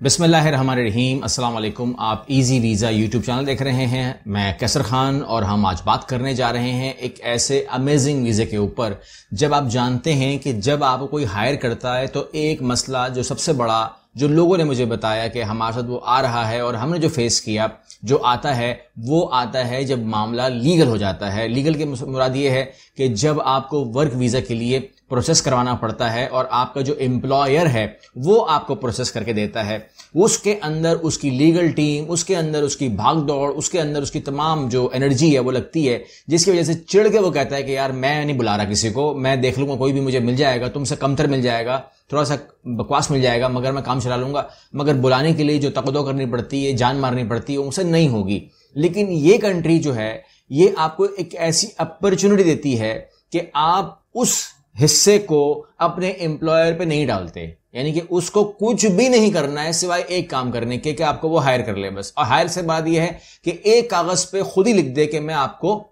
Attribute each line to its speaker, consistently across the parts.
Speaker 1: अस्सलाम वालेकुम आप इजी वीज़ा यूट्यूब चैनल देख रहे हैं। मैं कैसर खान और हम आज बात करने जा रहे हैं एक ऐसे अमेजिंग वीज़े के ऊपर। जब आप जानते हैं कि जब आप कोई हायर करता है तो एक मसला जो सबसे बड़ा जो लोगों ने मुझे बताया कि हमारे साथ वो आ रहा है और हमने जो फेस किया, जो आता है, वो आता है जब मामला लीगल हो जाता है। लीगल के मुराद ये है कि जब आपको वर्क वीज़ा के लिए प्रोसेस करवाना पड़ता है और आपका जो एम्प्लॉयर है, वो आपको प्रोसेस करके देता है। उसके अंदर उसकी लीगल टीम उसके अंदर उसकी भाग दौड़ उसके अंदर उसकी तमाम जो एनर्जी है, वो लगती है, जिसकी वजह से चिड़ के वो कहता है कि, यार, मैं नहीं बुला रहा किसी को, मैं देख लूँगा, कोई भी मुझे मिल जाएगा, तुमसे कमतर मिल जाएगा। थोड़ा सा बकवास मिल जाएगा, मगर मैं काम चला लूँगा। मगर बुलाने के लिए जो तकदो करनी पड़ती है, जान मारनी पड़ती है उनसे नहीं होगी। लेकिन ये कंट्री जो है, ये आपको एक ऐसी अपॉर्चुनिटी देती है कि आप उस हिस्से को अपने एम्प्लॉयर पे नहीं डालते। यानी कि उसको कुछ भी नहीं करना है सिवाय एक काम करने के, कि आपको वो हायर कर ले बस। और हायर से बात यह है कि एक कागज़ पे खुद ही लिख दे कि मैं आपको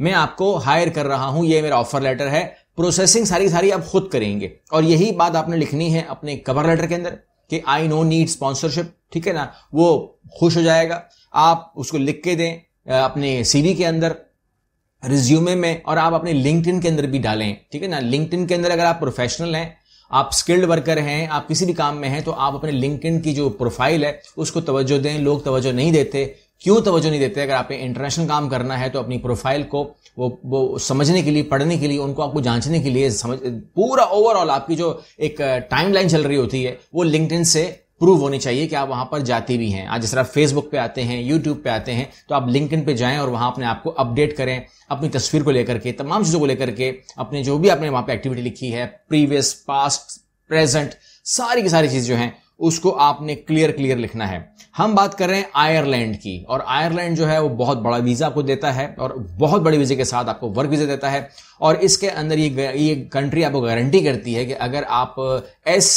Speaker 1: मैं आपको हायर कर रहा हूँ, ये मेरा ऑफ़र लेटर है प्रोसेसिंग सारी सारी आप खुद करेंगे। और यही बात आपने लिखनी है अपने कवर लेटर के अंदर कि आई नो नीड स्पॉन्सरशिप ठीक है ना? वो खुश हो जाएगा। आप उसको लिख के दें अपने सीवी के अंदर रिज्यूमे में, और आप अपने लिंक्डइन के अंदर भी डालें, ठीक है ना? लिंक्डइन के अंदर अगर आप प्रोफेशनल हैं, आप स्किल्ड वर्कर हैं, आप किसी भी काम में हैं तो आप अपने लिंक्डइन की जो प्रोफ़ाइल है, उसको तवज्जो दें, लोग तवज्जो नहीं देते क्यों तवज्जो नहीं देते? अगर आपने इंटरनेशनल काम करना है तो अपनी प्रोफ़ाइल को, वो वो समझने के लिए, पढ़ने के लिए, उनको आपको जांचने के लिए समझ, पूरा ओवरऑल आपकी जो एक टाइमलाइन चल रही होती है, वो लिंक्डइन से प्रूव होनी चाहिए कि आप वहाँ पर जाती भी हैं। आज जिस तरह फेसबुक पे आते हैं यूट्यूब पे आते हैं तो आप लिंकन पे जाएँ और वहाँ अपने आपको अपडेट करें, अपनी तस्वीर को लेकर के, तमाम चीज़ों को लेकर के, अपने जो भी आपने वहाँ पे एक्टिविटी लिखी है प्रीवियस पास्ट प्रेजेंट सारी की सारी चीज़ जो है उसको आपने क्लियर क्लियर लिखना है। हम बात कर रहे हैं आयरलैंड की, और आयरलैंड जो है वो बहुत बड़ा वीज़ा आपको देता है, और बहुत बड़े वीजे के साथ आपको वर्क वीज़ा देता है, और इसके अंदर ये ये कंट्री आपको गारंटी करती है कि अगर आप S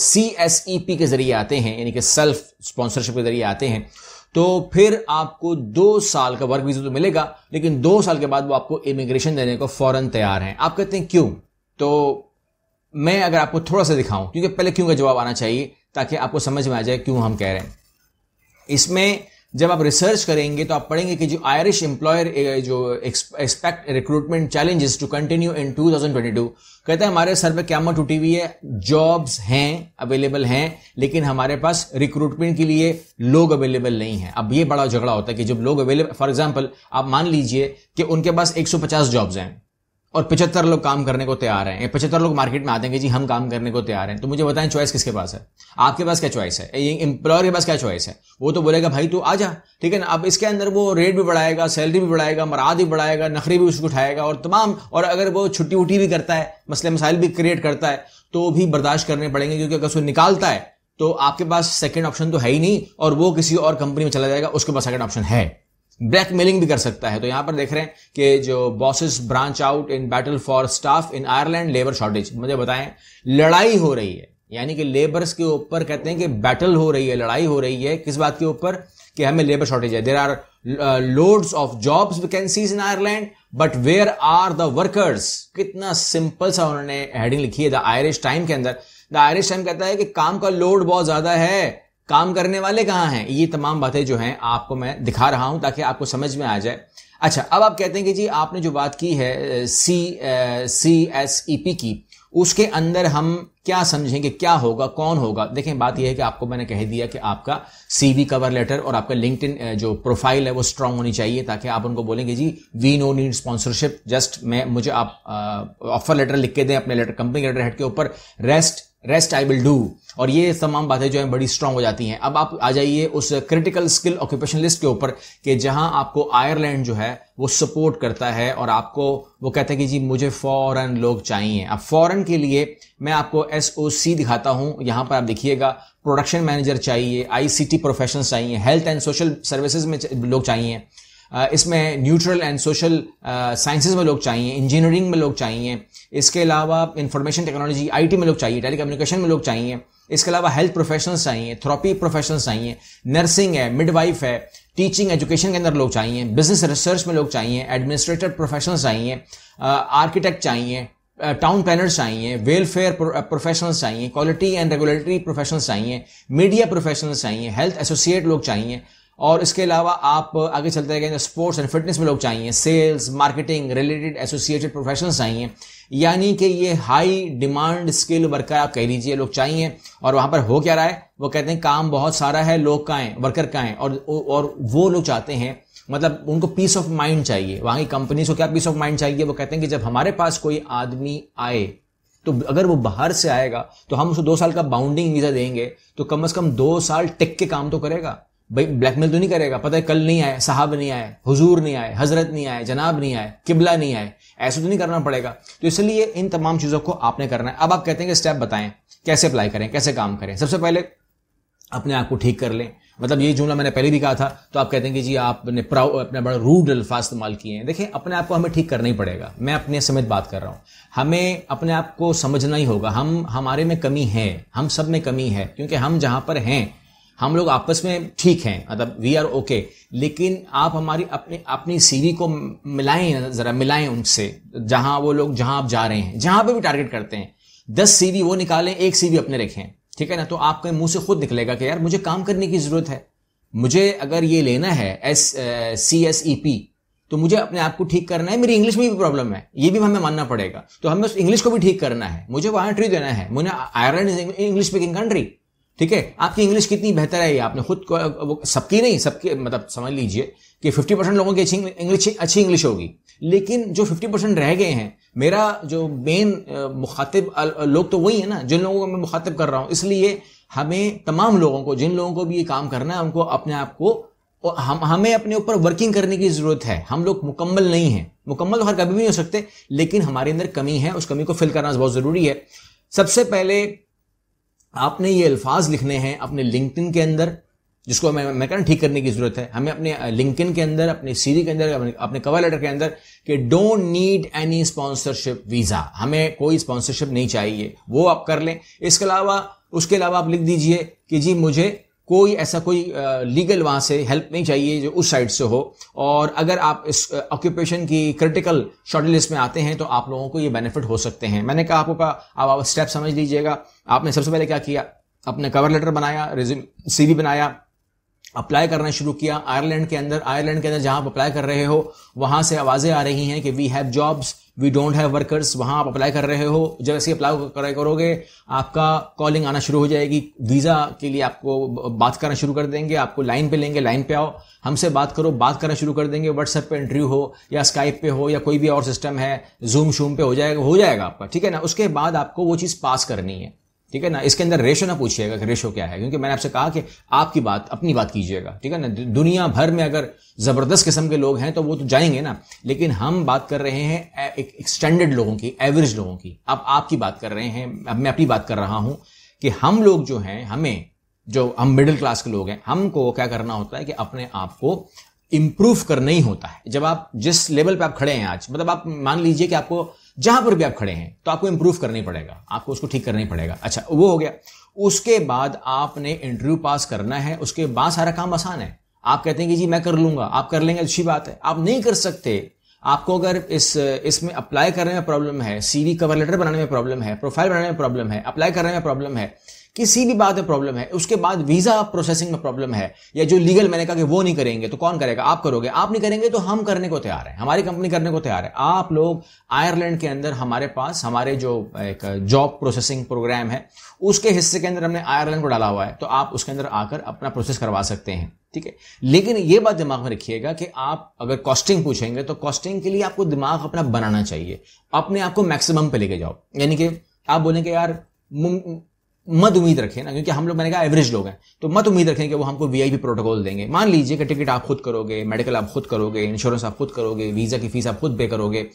Speaker 1: C S E P के ज़रिए आते हैं, यानी कि सेल्फ स्पॉन्सरशिप के ज़रिए आते हैं तो फिर आपको दो साल का वर्क वीज़ा तो मिलेगा, लेकिन दो साल के बाद वो आपको इमिग्रेशन देने को फ़ौरन तैयार हैं। आप कहते हैं क्यों? तो मैं अगर आपको थोड़ा सा दिखाऊँ, क्योंकि पहले क्यों का जवाब आना चाहिए? ताकि आपको समझ में आ जाए क्यों हम कह रहे हैं। इसमें जब आप रिसर्च करेंगे तो आप पढ़ेंगे कि जो आयरिश एम्प्लॉयर जो expect recruitment challenges to continue in 2022 कहते हैं, हमारे सर पे क्या टूटी हुई है जॉब्स हैं अवेलेबल हैं, लेकिन हमारे पास रिक्रूटमेंट के लिए लोग अवेलेबल नहीं है। अब ये बड़ा झगड़ा होता है कि जब लोग अवेलेबल फॉर एग्ज़ाम्पल आप मान लीजिए कि उनके पास 150 जॉब्स हैं और पिछहत्तर लोग काम करने को तैयार हैं पचहत्तर लोग मार्केट में आते हैं जी, हम काम करने को तैयार हैं। तो मुझे बताएँ, चॉइस किसके पास है? आपके पास क्या चॉइस है? एम्प्लॉयर के पास क्या चॉइस है? वो तो बोलेगा, भाई, तू आ जा, ठीक है ना? अब इसके अंदर वो रेट भी बढ़ाएगा सैलरी भी बढ़ाएगा, मराद भी बढ़ाएगा, नखरी भी उसको उठाएगा और तमाम, और अगर वो छुट्टी उट्टी भी करता है, मसले मसाइल भी क्रिएट करता है तो भी बर्दाश्त करने पड़ेंगे, क्योंकि अगर उसको निकालता है तो आपके पास सेकेंड ऑप्शन तो है ही नहीं, और वो किसी और कंपनी में चला जाएगा, उसके पास सेकेंड ऑप्शन है। ब्लैकमेलिंग भी कर सकता है। तो यहाँ पर देख रहे हैं कि जो bosses branch out in battle for staff in Ireland labour shortage मुझे बताएँ, लड़ाई हो रही है। यानी कि लेबर्स के ऊपर कहते हैं कि बैटल हो रही है, लड़ाई हो रही है। किस बात के ऊपर? कि हमें लेबर शॉर्टेज है। There are loads of jobs vacancies in Ireland but where are the workers कितना सिंपल सा उन्होंने हेडिंग लिखी है द आयरिश टाइम के अंदर। द आयरिश टाइम कहता है कि काम का लोड बहुत ज़्यादा है। काम करने वाले कहाँ हैं? ये तमाम बातें जो हैं, आपको मैं दिखा रहा हूँ ताकि आपको समझ में आ जाए। अच्छा अब आप कहते हैं कि जी आपने जो बात की है सी सी एस ई पी की, उसके अंदर हम क्या समझेंगे, क्या होगा, कौन होगा? देखें, बात यह है कि आपको मैंने कह दिया कि आपका सीवी कवर लेटर और आपका लिंक्ड जो प्रोफ़ाइल है वो स्ट्रांग होनी चाहिए ताकि आप उनको बोलेंगे, जी we no need sponsorship just मैं, मुझे आप ऑफ़र लेटर लिख के दें अपने लेटर कंपनी लेटर हेड के ऊपर rest rest I will do और ये तमाम बातें जो है बड़ी स्ट्रांग हो जाती हैं। अब आप आ जाइए उस क्रिटिकल स्किल ऑक्यूपेशन लिस्ट के ऊपर कि जहाँ आपको आयरलैंड जो है, वो सपोर्ट करता है और आपको वो कहता है कि जी मुझे फॉरन लोग चाहिए। अब फॉरन के लिए मैं आपको एस ओ सी दिखाता हूँ। यहाँ पर आप देखिएगा प्रोडक्शन मैनेजर चाहिए आई सी टी प्रोफेशनल चाहिए हेल्थ एंड सोशल सर्विसेज़ में लोग चाहिए। इसमें न्यूट्रल एंड सोशल साइंसेज में लोग चाहिए इंजीनियरिंग में लोग चाहिए, इसके अलावा इंफॉर्मेशन टेक्नोलॉजी आईटी में लोग चाहिए टेलीकम्युनिकेशन में लोग चाहिए, इसके अलावा हेल्थ प्रोफेशनल्स चाहिए थ्रोपी प्रोफेशनल्स चाहिए नर्सिंग है मिडवाइफ है टीचिंग एजुकेशन के अंदर लोग चाहिए बिज़नेस रिसर्च में लोग चाहिए एडमिनिस्ट्रेटर प्रोफेशनल्स चाहिए आर्किटेक्ट चाहिए टाउन प्लानर्स चाहिए वेलफेयर प्रोफेशनल्स चाहिए क्वालिटी एंड रेगुलेटरी प्रोफेशनल्स चाहिए मीडिया प्रोफेशनल्स चाहिए हेल्थ एसोसिएट लोग चाहिए और इसके अलावा आप आगे चलते गए स्पोर्ट्स एंड फिटनेस में लोग चाहिए sales marketing related associated professionals चाहिए। यानी कि ये हाई डिमांड स्किल वर्कर आप कह लीजिए, लोग चाहिए। और वहाँ पर हो क्या रहा है? वो कहते हैं, काम बहुत सारा है, लोग का है वर्कर का है। और और वो लोग चाहते हैं मतलब उनको पीस ऑफ़ माइंड चाहिए। वहाँ की कंपनी को क्या पीस ऑफ़ माइंड चाहिए? वो कहते हैं कि जब हमारे पास कोई आदमी आए तो अगर वो बाहर से आएगा तो हम उसको दो साल का बाउंडिंग वीज़ा देंगे तो कम से कम दो साल टिक के काम तो करेगा। भाई ब्लैकमेल तो नहीं करेगा। पता है, कल नहीं आए, साहब नहीं आए, हुजूर नहीं आए, हज़रत नहीं आए, जनाब नहीं आए, किबला नहीं आए। ऐसा तो नहीं करना पड़ेगा। तो इसलिए इन तमाम चीज़ों को आपने करना है। अब आप कहते हैं कि स्टेप बताएँ, कैसे अप्लाई करें, कैसे काम करें? सबसे पहले अपने आप को ठीक कर लें। मतलब ये जुमला मैंने पहले भी कहा था तो आप कहते हैं कि जी, आपने प्राउ, अपने बड़ा रूड अल्फाज इस्तेमाल किए हैं। देखिए, अपने आप को हमें ठीक करना ही पड़ेगा। मैं अपने समेत बात कर रहा हूँ। हमें अपने आप को समझना ही होगा। हम, हमारे में कमी है। हम सब में कमी है, क्योंकि हम जहाँ पर हैं हम लोग आपस में ठीक हैं मतलब वी आर ओके लेकिन आप हमारी अपनी अपनी सीवी को मिलाएँ जरा मिलाएँ उनसे, जहाँ वो लोग, जहाँ आप जा रहे हैं, जहाँ पे भी टारगेट करते हैं। दस सीवी वो निकालें, एक सीवी अपने रखें, ठीक है ना? तो आपके मुँह से खुद निकलेगा कि यार मुझे काम करने की ज़रूरत है। मुझे अगर ये लेना है S C S E P तो मुझे अपने आप को ठीक करना है, मेरी इंग्लिश में भी प्रॉब्लम है, ये भी हमें मानना पड़ेगा। तो हमें उस इंग्लिश को भी ठीक करना है, मुझे वहाँ ट्री देना है, मुझे आयरलैंड इंग्लिश स्पीकिंग कंट्री ठीक है? आपकी इंग्लिश कितनी बेहतर है आपने खुद को सबकी नहीं, सबके मतलब समझ लीजिए कि 50 परसेंट लोगों की अच्छी इंग्लिश अच्छी इंग्लिश होगी। लेकिन जो 50 परसेंट रह गए हैं, मेरा जो मेन मुखातिब लोग तो वही है ना, जिन लोगों को मैं मुखातिब कर रहा हूँ। इसलिए हमें तमाम लोगों को, जिन लोगों को भी ये काम करना है, उनको अपने आप को हम, हमें अपने ऊपर वर्किंग करने की ज़रूरत है। हम लोग मुकम्मल नहीं हैं। मुकम्मल तो हर कभी भी नहीं हो सकते, लेकिन हमारे अंदर कमी है, उस कमी को फिल करना बहुत ज़रूरी है। सबसे पहले आपने ये अल्फाज लिखने हैं अपने लिंकिन के अंदर, जिसको मैं मैं कहना ठीक करने की ज़रूरत है। हमें अपने लिंकिन के अंदर, अपने सीरी के अंदर, अपने कवर लेटर के अंदर कि don't need any sponsorship visa हमें कोई स्पॉन्सरशिप नहीं चाहिए। वो आप कर लें। इसके अलावा, उसके अलावा आप लिख दीजिए कि जी मुझे कोई ऐसा कोई लीगल वहाँ से हेल्प नहीं चाहिए जो उस साइड से हो। और अगर आप इस ऑक्यूपेशन की क्रिटिकल शॉर्ट लिस्ट में आते हैं तो आप लोगों को ये बेनिफिट हो सकते हैं। मैंने कहा आपको कहा आप, आप स्टेप समझ लीजिएगा। आपने सबसे पहले क्या किया? अपने कवर लेटर बनाया रिज्यूम सीवी बनाया अप्लाई करना शुरू किया। आयरलैंड के अंदर आयरलैंड के अंदर जहाँ आप अप्लाई कर रहे हो वहाँ से आवाज़ें आ रही हैं कि we have jobs we don't have workers वहाँ आप अप्लाई कर रहे हो। जब ऐसे अप्लाई करोगे, आपका कॉलिंग आना शुरू हो जाएगी। वीज़ा के लिए आपको बात करना शुरू कर देंगे, आपको लाइन पे लेंगे लाइन पे आओ। हमसे बात करो, बात करना शुरू कर देंगे। व्हाट्सएप पे इंटरव्यू हो, या स्काइप पे हो, या कोई भी और सिस्टम है जूम शूम पे हो जाएगा हो जाएगा आपका, ठीक है ना? उसके बाद आपको वो चीज़ पास करनी है। ठीक है ना? इसके अंदर रेशो ना पूछिएगा कि रेशो क्या है, क्योंकि मैंने आपसे कहा कि आपकी बात, अपनी बात कीजिएगा, ठीक है ना? दुनिया भर में अगर ज़बरदस्त किस्म के लोग हैं तो वो तो जाएँगे ना, लेकिन हम बात कर रहे हैं एक स्टैंडर्ड लोगों की एवरेज लोगों की। अब आपकी बात कर रहे हैं, अब मैं अपनी बात कर रहा हूँ कि हम लोग जो हैं, हमें जो हम मिडिल क्लास के लोग हैं, हमको क्या करना होता है कि अपने आप को इम्प्रूव करना ही होता है। जब आप जिस लेवल पे आप खड़े हैं आज मतलब आप मान लीजिए कि आपको जहाँ पर भी आप खड़े हैं तो आपको इंप्रूव करना ही पड़ेगा। आपको उसको ठीक करना ही पड़ेगा। अच्छा वो हो गया। उसके बाद आपने इंटरव्यू पास करना है, उसके बाद सारा काम आसान है। आप कहते हैं कि जी, मैं कर लूँगा। आप कर लेंगे, अच्छी बात है। आप नहीं कर सकते। आपको अगर इस, इसमें अप्लाई करने में प्रॉब्लम है सीवी कवर लेटर बनाने में प्रॉब्लम है प्रोफ़ाइल बनाने में प्रॉब्लम है अप्लाई करने में प्रॉब्लम है किसी भी बात में प्रॉब्लम है, उसके बाद वीज़ा प्रोसेसिंग में प्रॉब्लम है, या जो लीगल मैंने कहा कि वो नहीं करेंगे तो कौन करेगा? आप करोगे। आप नहीं करेंगे तो हम करने को तैयार है। हमारी कंपनी करने को तैयार है। आप लोग आयरलैंड के अंदर हमारे पास, हमारे जो एक जॉब प्रोसेसिंग प्रोग्राम है, उसके हिस्से के अंदर हमने आयरलैंड को डाला हुआ है तो आप उसके अंदर आकर अपना प्रोसेस करवा सकते हैं। ठीक है? लेकिन ये बात दिमाग में रखिएगा कि आप अगर कॉस्टिंग पूछेंगे तो कॉस्टिंग के लिए आपको दिमाग अपना बनाना चाहिए। अपने आप को मैक्सिमम पे लेके जाओ। यानी कि आप बोलेंगे यार मत उम्मीद रखें ना, क्योंकि हम लोग, मैंने कहा एवरेज लोग हैं तो मत उम्मीद रखें कि वो हमको वीआईपी प्रोटोकॉल देंगे। मान लीजिए कि टिकट आप खुद करोगे मेडिकल आप खुद करोगे इंश्योरेंस आप खुद करोगे वीज़ा की फ़ीस आप खुद पे करोगे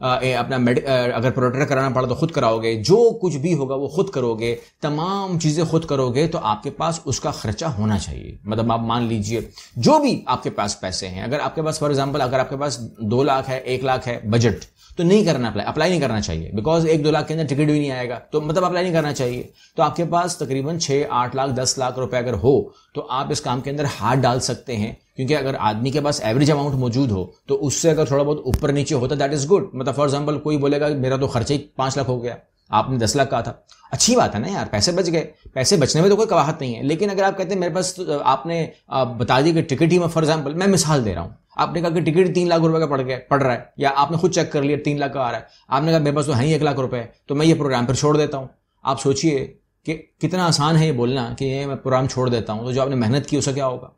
Speaker 1: अपना मेड अगर प्रोटेक्टर कराना पड़ा तो खुद कराओगे, जो कुछ भी होगा वो खुद करोगे, तमाम चीज़ें खुद करोगे तो आपके पास उसका खर्चा होना चाहिए। मतलब आप मान लीजिए, जो भी आपके पास पैसे हैं, अगर आपके पास फॉर एग्ज़ाम्पल अगर आपके पास दो लाख है, एक लाख है बजट तो नहीं करना अप्लाई अप्लाई नहीं करना चाहिए। बिकॉज़ एक दो लाख के अंदर टिकट भी नहीं आएगा। तो मतलब अप्लाई नहीं करना चाहिए। तो आपके पास तकरीबन छः आठ लाख, दस लाख रुपए अगर हो तो आप इस काम के अंदर हाथ डाल सकते हैं। क्योंकि अगर आदमी के पास एवरेज अमाउंट मौजूद हो तो उससे अगर थोड़ा बहुत ऊपर नीचे होता दैट इज़ गुड मतलब फॉर एग्ज़ाम्पल कोई बोलेगा, मेरा तो खर्चा ही पाँच लाख हो गया। आपने दस लाख कहा था। अच्छी बात है ना यार, पैसे बच गए। पैसे बचने में तो कोई कवाहत नहीं है। लेकिन अगर आप कहते हैं, मेरे पास तो आपने बता दी कि टिकट ही में फॉर एग्ज़ाम्पल मैं मिसाल दे रहा हूँ। आपने कहा कि टिकट तीन लाख रुपए का पड़ गया, पड़ रहा है, या आपने खुद चेक कर लिया, तीन लाख का आ रहा है। आपने कहा, मेरे पास तो है ही एक लाख रुपए तो मैं ये प्रोग्राम पर छोड़ देता हूँ। आप सोचिए कि कितना आसान है ये बोलना कि ये मैं प्रोग्राम छोड़ देता हूँ तो जो आपने मेहनत की उसका क्या होगा?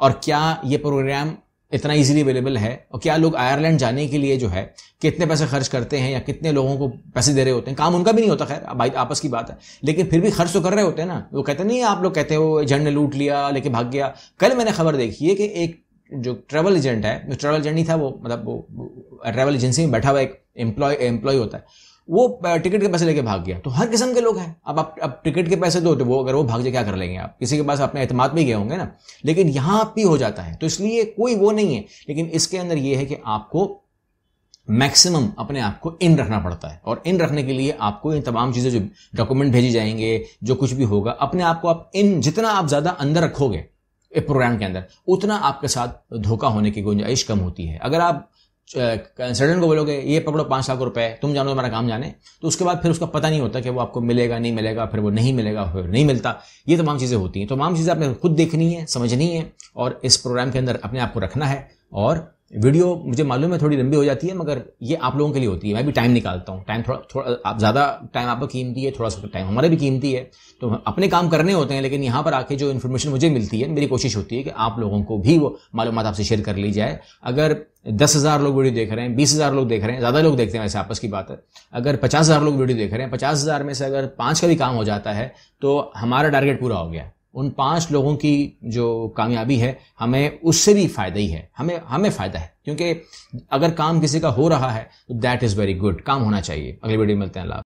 Speaker 1: और क्या ये प्रोग्राम इतना इजीली अवेलेबल है? और क्या लोग आयरलैंड जाने के लिए जो है कितने पैसे खर्च करते हैं, या कितने लोगों को पैसे दे रहे होते हैं? काम उनका भी नहीं होता, खैर भाई आपस की बात है। लेकिन फिर भी खर्च तो कर रहे होते हैं ना। वो कहते नहीं, आप लोग कहते हो ने लूट लिया, लेके भाग गया। कल मैंने खबर देखी है कि एक जो ट्रेवल एजेंट है, जो ट्रेवल एजेंट नहीं था, वो मतलब वो ट्रेवल एजेंसी में बैठा हुआ एक एम्प्लॉय एम्प्लॉय होता है, वो टिकट के पैसे लेके भाग गया। तो हर किस्म के लोग हैं। अब आप, अब टिकट के पैसे दो तो वो अगर वो भाग जाए, क्या कर लेंगे आप? किसी के पास अपने एतमाद भी गए होंगे ना। लेकिन यहाँ भी हो जाता है। तो इसलिए कोई वो नहीं है। लेकिन इसके अंदर ये है कि आपको मैक्सिमम अपने आप को इन रखना पड़ता है। और इन रखने के लिए आपको इन तमाम चीज़ें जो डॉक्यूमेंट भेजी जाएँगे, जो कुछ भी होगा, अपने आप को आप इन जितना आप ज़्यादा अंदर रखोगे प्रोग्राम के अंदर, उतना आपके साथ धोखा होने की गुंजाइश कम होती है। अगर आप कंसल्टेंट को बोलोगे, ये पकड़ो पाँच लाख रुपए, तुम जानो हमारा काम जाने तो उसके बाद फिर उसका पता नहीं होता कि वो आपको मिलेगा, नहीं मिलेगा, फिर वो नहीं मिलेगा, फिर नहीं मिलता। ये तमाम चीज़ें होती हैं। तमाम चीज़ें आपने खुद देखनी है, समझनी है और इस प्रोग्राम के अंदर अपने आप को रखना है और वीडियो मुझे मालूम है, थोड़ी लंबी हो जाती है, मगर ये आप लोगों के लिए होती है। मैं भी टाइम निकालता हूँ। टाइम थोड़ा थोड़ा आप ज़्यादा टाइम आपका कीमती है, थोड़ा सा टाइम हमारे भी कीमती है। तो अपने काम करने होते हैं, लेकिन यहाँ पर आके जो इन्फॉर्मेशन मुझे मिलती है, मेरी कोशिश होती है कि आप लोगों को भी वो मालूम आपसे शेयर कर ली जाए। अगर दस हज़ार लोग वीडियो देख रहे हैं, बीस हज़ार लोग देख रहे हैं, ज़्यादा लोग देखते हैं वैसे आपस की बात है, अगर पचास हज़ार लोग वीडियो देख रहे हैं, पचास हज़ार में से अगर पाँच का भी काम हो जाता है तो हमारा टारगेट पूरा हो गया। उन पाँच लोगों की जो कामयाबी है, हमें उससे भी फ़ायदा ही है। हमें हमें फ़ायदा है, क्योंकि अगर काम किसी का हो रहा है तो दैट इज़ वेरी गुड काम होना चाहिए। अगली वीडियो मिलते हैं लाभ